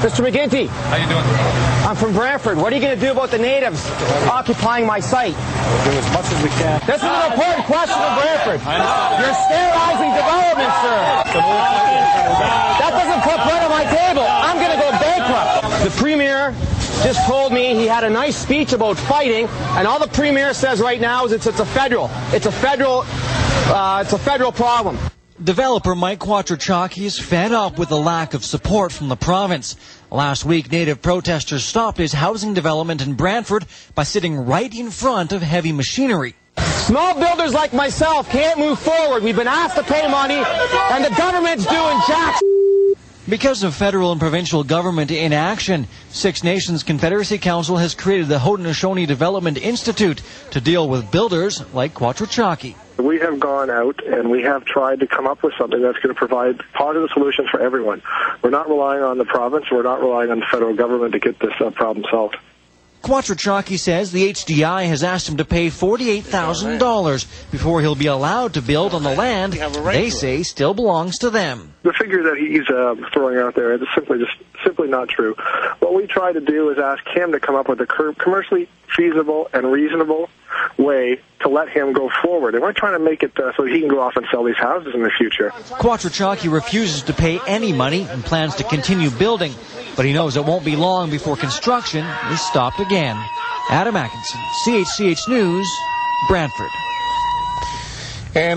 Mr. McGuinty. How you doing? I'm from Brantford. What are you going to do about the natives occupying my site? We'll do as much as we can. This is an important question for Brantford. You're sterilizing development, sir. That doesn't put bread on my table. I'm going to go bankrupt. The premier just told me he had a nice speech about fighting, and all the premier says right now is it's, it's a federal, it's a federal, uh, it's a federal problem. Developer Mike Quattrochaki is fed up with the lack of support from the province. Last week, native protesters stopped his housing development in Brantford by sitting right in front of heavy machinery. Small builders like myself can't move forward. We've been asked to pay money, and the government's doing jack. Because of federal and provincial government inaction, Six Nations Confederacy Council has created the Haudenosaunee Development Institute to deal with builders like Quattrochaki. Have gone out and we have tried to come up with something that's going to provide positive solutions for everyone. We're not relying on the province, we're not relying on the federal government to get this uh, problem solved. Quattrochaki says the HDI has asked him to pay $48,000 before he'll be allowed to build on the land they say still belongs to them. The figure that he's uh, throwing out there is simply just simply not true. What we try to do is ask him to come up with a commercially feasible and reasonable way to let him go forward. And we're trying to make it uh, so he can go off and sell these houses in the future. Quattrochaki refuses to pay any money and plans to continue building, but he knows it won't be long before construction is stopped again. Adam Atkinson, CHCH News, Brantford.